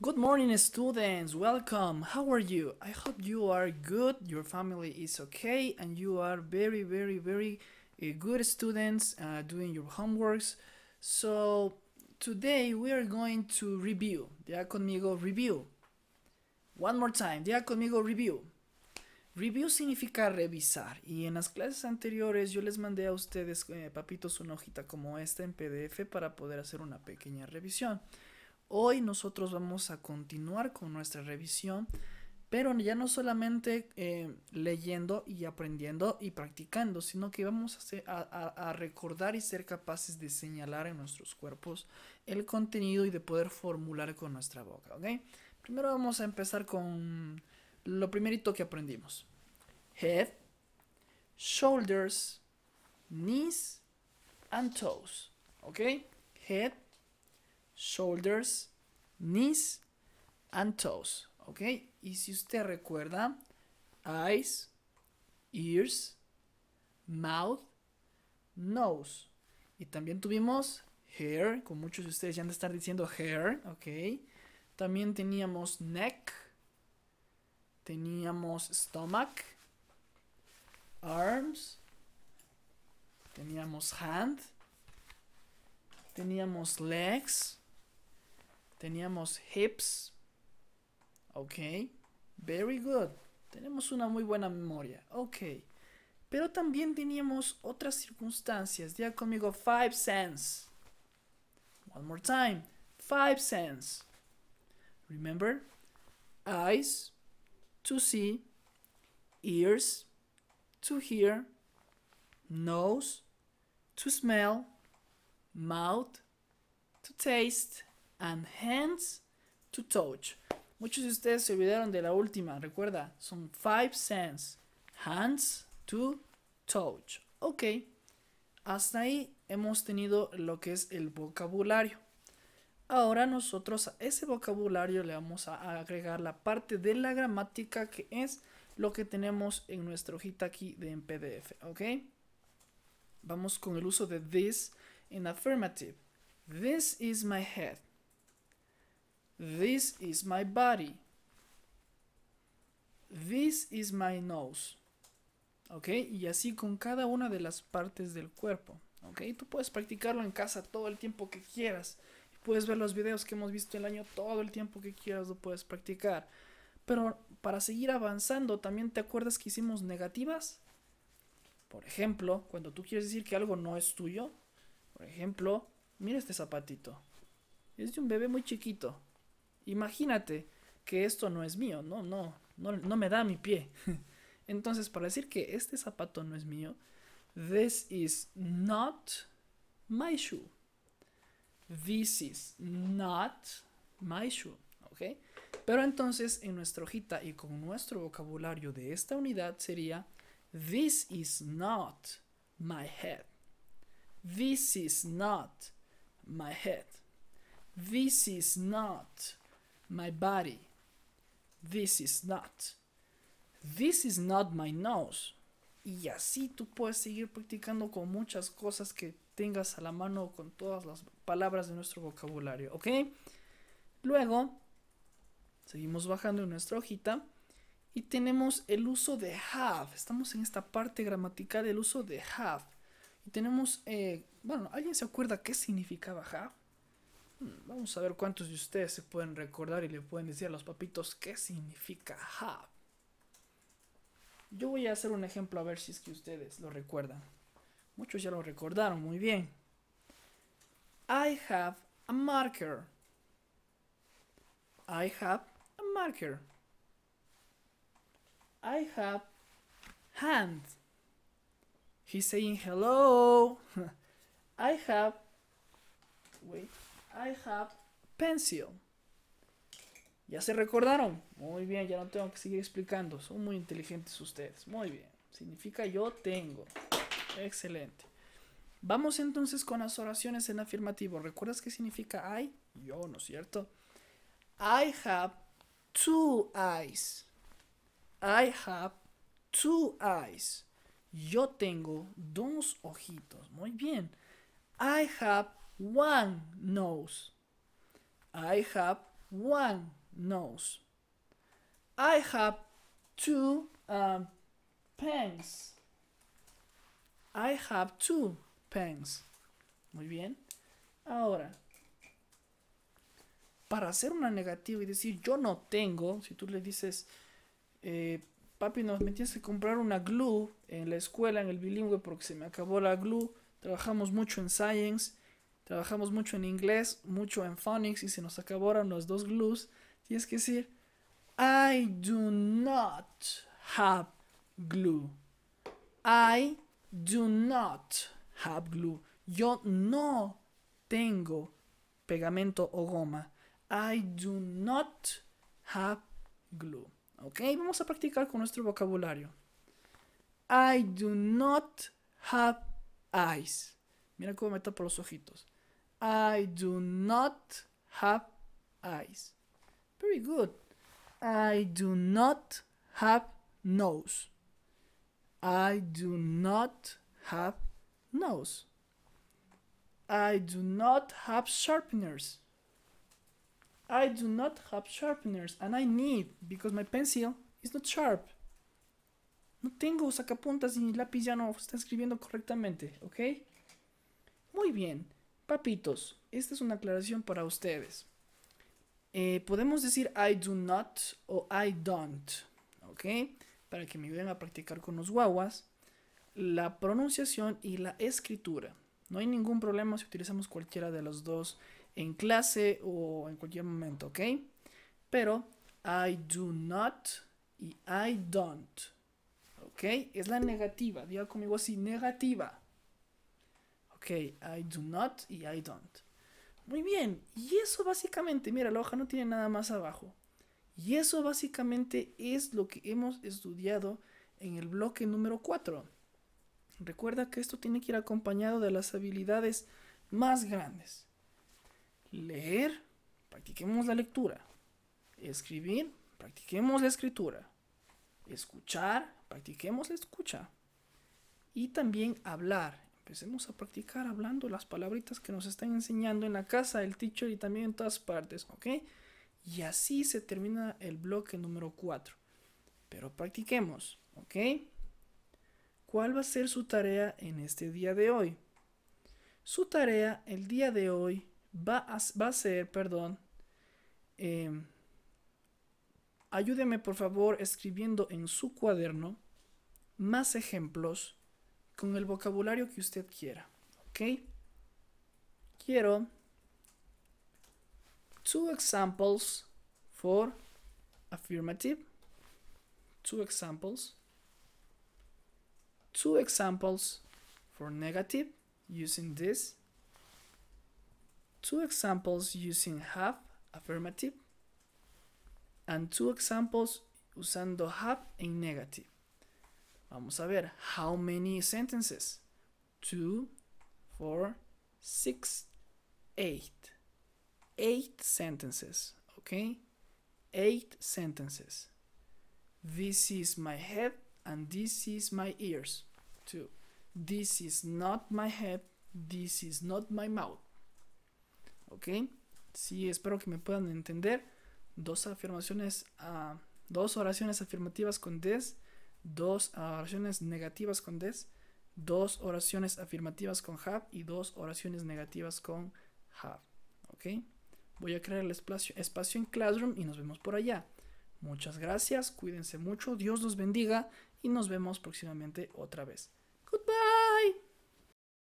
Good morning, students. Welcome. How are you? I hope you are good, your family is okay, and you are very, very, very uh, good students uh, doing your homeworks. So, today we are going to review. Diga conmigo, review. One more time. Diga conmigo, review. Review significa revisar. Y en las clases anteriores yo les mandé a ustedes, eh, papitos, una hojita como esta en PDF para poder hacer una pequeña revisión. Hoy nosotros vamos a continuar con nuestra revisión, pero ya no solamente eh, leyendo y aprendiendo y practicando, sino que vamos a, recordar y ser capaces de señalar en nuestros cuerpos el contenido y de poder formular con nuestra boca. ¿ok? Primero vamos a empezar con lo primerito que aprendimos. Head, shoulders, knees and toes. ¿Ok? Head, shoulders, knees and toes. ¿Ok? Y si usted recuerda, eyes, ears, mouth, nose. Y también tuvimos hair, como muchos de ustedes ya han de estar diciendo hair, ¿ok? También teníamos neck, teníamos stomach, arms, teníamos hand, teníamos legs, Teníamos hips. Ok. Very good. Tenemos una muy buena memoria. Ok. Pero también teníamos otras circunstancias. Ya conmigo, five cents. One more time. Five cents. Remember? Eyes to see, ears to hear, nose to smell, mouth to taste, and hands to touch. Muchos de ustedes se olvidaron de la última, recuerda, son five cents. Hands to touch. Ok, hasta ahí hemos tenido lo que es el vocabulario. Ahora nosotros a ese vocabulario le vamos a agregar la parte de la gramática que es lo que tenemos en nuestra hojita aquí de en PDF, ¿ok? Vamos con el uso de this en affirmative. This is my head. This is my body. This is my nose. ¿Ok? Y así con cada una de las partes del cuerpo. ¿Ok? Tú puedes practicarlo en casa todo el tiempo que quieras. Puedes ver los videos que hemos visto el año todo el tiempo que quieras lo puedes practicar. Pero para seguir avanzando, ¿también te acuerdas que hicimos negativas? Por ejemplo, cuando tú quieres decir que algo no es tuyo. Por ejemplo, mira este zapatito. Es de un bebé muy chiquito. Imagínate que esto no es mío, no, no, no, me da mi pie. Entonces, para decir que este zapato no es mío, this is not my shoe. This is not my shoe. ¿Ok? Pero entonces en nuestra hojita y con nuestro vocabulario de esta unidad sería This is not my head. This is not my head. This is not my body. This is not. This is not my nose. Y así tú puedes seguir practicando con muchas cosas que tengas a la mano con todas las palabras de nuestro vocabulario, ¿ok? Luego, seguimos bajando en nuestra hojita y tenemos el uso de have. Estamos en esta parte gramatical del uso de have. Y tenemos, eh, bueno, ¿alguien se acuerda qué significaba have? Vamos a ver cuántos de ustedes se pueden recordar y le pueden decir a los papitos qué significa have. Yo voy a hacer un ejemplo a ver si es que ustedes lo recuerdan. Muchos ya lo recordaron muy bien. I have a marker. I have a marker. I have hand. He's saying hello. I have. Wait. I have pencil. ¿Ya se recordaron? Muy bien, ya no tengo que seguir explicando. Son muy inteligentes ustedes. Muy bien. Significa yo tengo. Excelente. Vamos entonces con las oraciones en afirmativo. ¿Recuerdas qué significa I? Yo, ¿no es cierto? I have two eyes. I have two eyes. Yo tengo dos ojitos. Muy bien. I have one nose. I have one nose. I have two um, pens. I have two pens. Muy bien. Ahora, para hacer una negativa y decir yo no tengo, si tú le dices, eh, papi, nos me tienes que comprar una glue en la escuela, en el bilingüe, porque se me acabó la glue. Trabajamos mucho en science, trabajamos mucho en inglés, mucho en phonics y se nos acabaron los dos glues. Tienes que decir, I do not have glue. I do not have glue. Yo no tengo pegamento o goma. I do not have glue. Ok, vamos a practicar con nuestro vocabulario. I do not have eyes. Mira cómo me tapo los ojitos. I do not have eyes. Very good. I do not have nose. I do not have nose. I do not have sharpeners. I do not have sharpeners and I need because my pencil is not sharp. No tengo sacapuntas y mi lápiz ya no está escribiendo correctamente, ¿ok? Muy bien, papitos, esta es una aclaración para ustedes. Eh, podemos decir I do not o I don't, ¿ok? Para que me ayuden a practicar con los guaguas la pronunciación y la escritura. No hay ningún problema si utilizamos cualquiera de los dos en clase o en cualquier momento, ¿ok? Pero I do not y I don't, ¿ok? Es la negativa, diga conmigo así, negativa. Ok, I do not y I don't. Muy bien, y eso básicamente, mira, la hoja no tiene nada más abajo. Y eso básicamente es lo que hemos estudiado en el bloque número 4. Recuerda que esto tiene que ir acompañado de las habilidades más grandes. Leer, practiquemos la lectura. Escribir, practiquemos la escritura. Escuchar, practiquemos la escucha. Y también hablar. Empecemos a practicar hablando las palabritas que nos están enseñando en la casa, el teacher y también en todas partes, ¿ok? Y así se termina el bloque número 4. Pero practiquemos, ¿ok? ¿Cuál va a ser su tarea en este día de hoy? Su tarea el día de hoy va a, ser, perdón, em, ayúdeme por favor escribiendo en su cuaderno más ejemplos con el vocabulario que usted quiera. ¿Ok? Quiero two examples for affirmative, two examples, two examples for negative using this two examples using have affirmative and two examples usando have en negative. Vamos a ver, how many sentences? Two, four, six, eight. Eight sentences, okay? Eight sentences. This is my head and this is my ears. Two. This is not my head, this is not my mouth. ¿Ok? Sí, espero que me puedan entender. Dos afirmaciones, uh, dos oraciones afirmativas con des, dos oraciones negativas con des, dos oraciones afirmativas con have y dos oraciones negativas con have. ¿Ok? Voy a crear el espacio, espacio en Classroom y nos vemos por allá. Muchas gracias, cuídense mucho, Dios los bendiga y nos vemos próximamente otra vez. Goodbye.